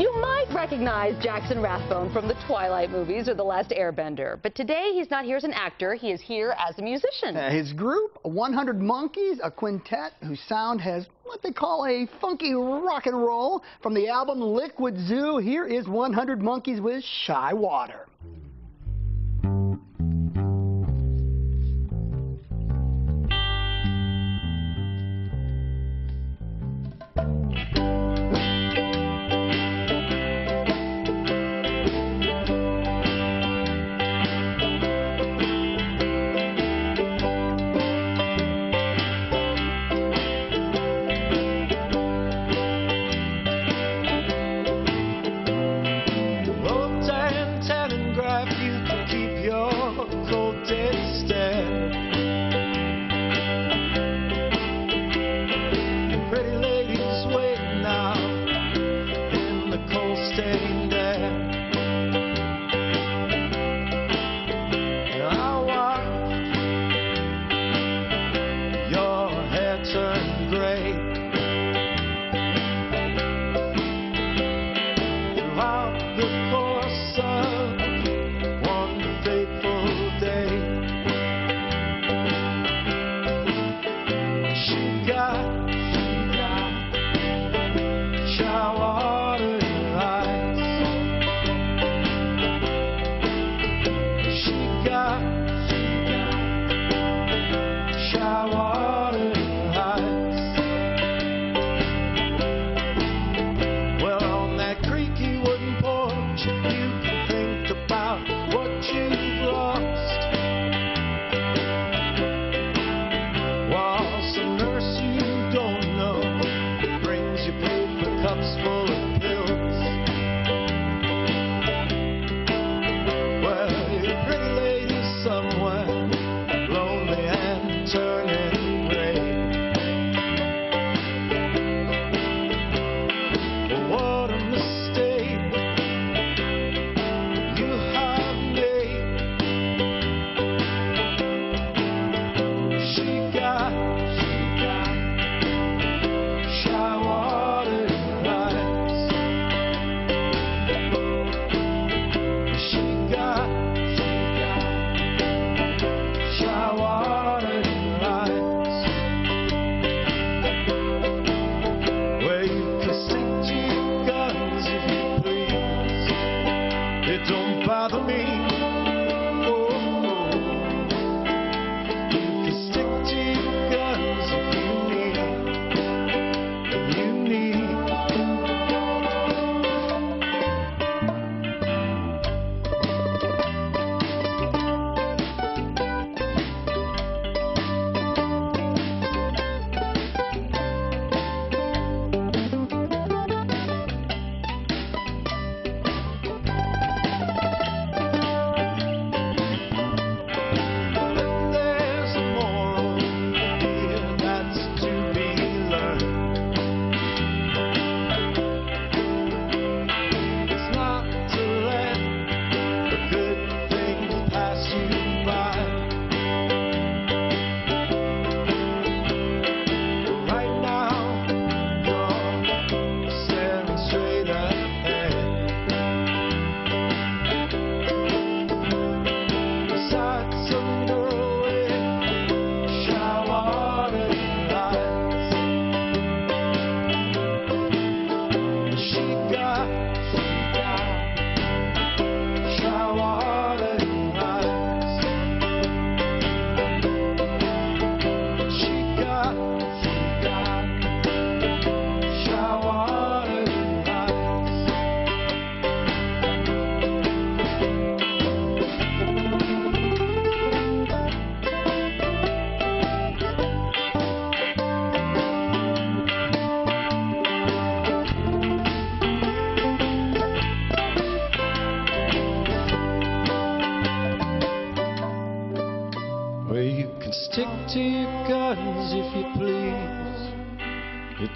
You might recognize Jackson Rathbone from the Twilight movies or The Last Airbender, but today he's not here as an actor, he is here as a musician. Uh, his group, 100 Monkeys, a quintet whose sound has what they call a funky rock and roll. From the album Liquid Zoo, here is 100 Monkeys with Shy Water. Stick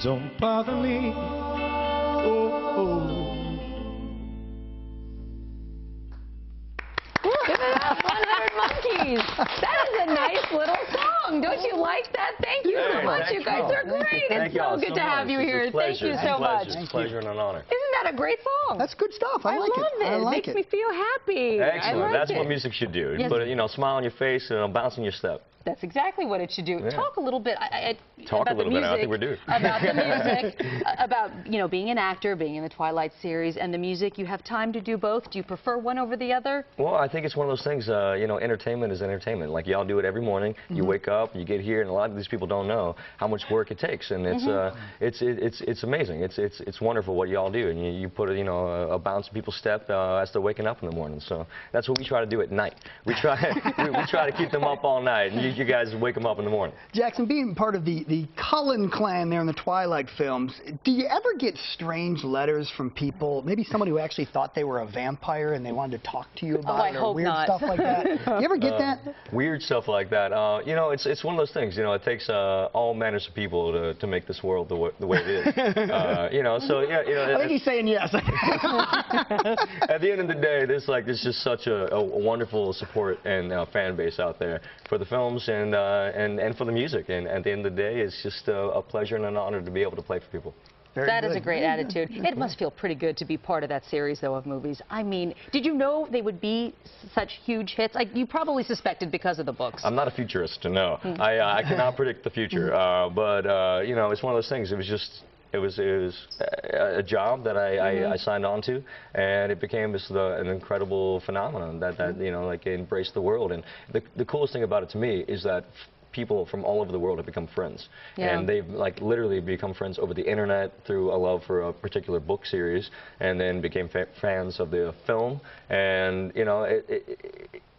don't bother me. Oh, oh. Give it up, 100 Monkeys. That is a nice little song. song. Don't you like that? Thank you so much. You guys are great. It's so good to have you here. Thank you so much. pleasure. It's a pleasure and an honor. Isn't that a great song? That's good stuff. I, I like love it. it. I like Makes it. me feel happy. I Excellent. like That's it. what music should do. Yes. Put a you know smile on your face and a bounce in your step. That's exactly what it should do. Yeah. Talk a little bit I, I, Talk a about little the bit. I music. think we're due. About the music, about you know being an actor, being in the Twilight series, and the music. You have time to do both. Do you prefer one over the other? Well, I think it's one of those things. Uh, you know, entertainment is entertainment. Like y'all do it every morning. Mm-hmm. You wake up, you get here, and a lot of these people don't know how much work it takes. And it's Mm-hmm. uh, it's it, it's it's amazing. It's it's it's wonderful what y'all do. And you, you put a, you know a, a bounce in people's step uh, as they're waking up in the morning. So that's what we try to do at night. We try we, we try to keep them up all night, and you, you guys wake them up in the morning. Jackson, being part of the, the Cullen clan there in the Twilight films, do you ever get strange letters from people, maybe someone who actually thought they were a vampire and they wanted to talk to you about Oh, I it or hope weird not. stuff like that? you ever get that? weird stuff like that. Uh, you know, it's it's one of those things. You know, it takes uh, all manners of people to, to make this world the, wa- the way it is. uh, you know, so yeah, you know. I think he's saying yes. at the end of the day, there's like there's just such a, a wonderful support and uh, fan base out there for the films and uh, and and for the music. And at the end of the day, it's just a, a pleasure and an honor to be able to play for people. Very That is good. a great Very good. attitude. It must feel pretty good to be part of that series, though, of movies. I mean, did you know they would be such huge hits? Like you probably suspected because of the books. I'm not a futurist, no. I uh, I cannot predict the future, uh, but uh, you know, it's one of those things. It was just. It was, it was a, a job that I, I, mm-hmm. I signed on to, and it became this the, an incredible phenomenon that, that you know like embraced the world. And the, the coolest thing about it to me is that people from all over the world have become friends, Yeah. and they've like literally become friends over the internet through a love for a particular book series, and then became fa- fans of the film. And you know, it, it, it,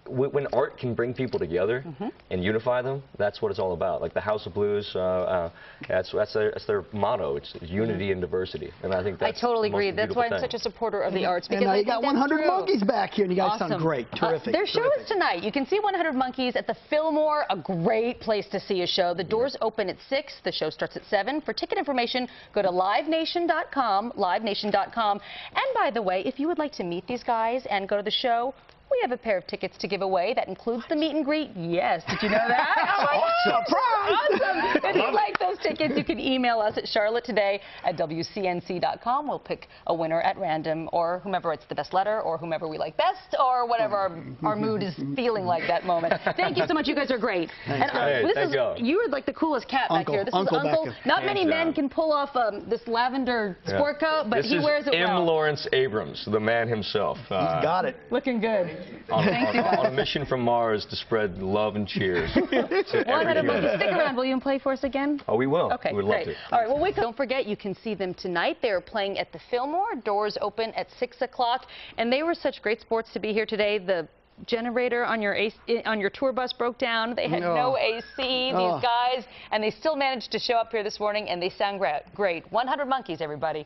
when when art can bring people together Mm-hmm. and unify them, that's what it's all about. Like the House of Blues, uh, uh, that's that's their, that's their motto. It's unity and diversity, and I think that's I totally agree. That's why I'm beautiful such a supporter of the arts. And Because now I you got that's 100 true. monkeys back here, and you guys Awesome. sound great. Uh, Terrific. their show terrific. is tonight. You can see 100 Monkeys at the Fillmore, a great place to see a show. The doors open at 6. The show starts at 7. For ticket information, go to livenation.com, livenation.com. And by the way, if you would like to meet these guys and go to the show, we have a pair of tickets to give away. That includes the meet and greet. Yes, did you know that? Oh. Surprise! Awesome. If you'd like those tickets, you can email us at Charlotte today at WCNC.com. We'll pick a winner at random or whomever it's the best letter or whomever we like best or whatever our, our mood is feeling like that moment. Thank you so much. You guys are great. And, uh, Hey, this thank is, y'all. you are like the coolest cat Uncle- back here. This Uncle is Uncle. here. Not many Hands men can pull off um, this lavender Yeah. sport coat, but this he wears it M. well. Lawrence Abrams, the man himself. uh, Got it. Looking good. on, Thank on- you, guys. on a mission from Mars to spread love and cheers. to every 100 human. Monkeys. Stick around, will you, and play for us again? Oh, we will. Okay, we would great. love to. All right, well, wake up. Don't forget, you can see them tonight. They are playing at the Fillmore. Doors open at 6 o'clock. And they were such great sports to be here today. The generator on your AC, on your tour bus broke down. They had No. no AC, these Oh. guys, and they still managed to show up here this morning, and they sound great. Great. 100 Monkeys, everybody.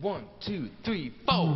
One, two, three, four.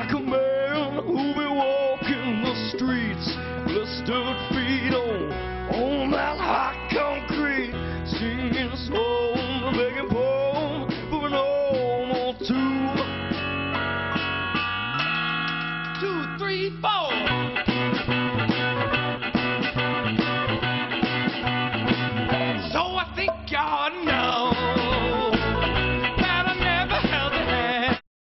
Like a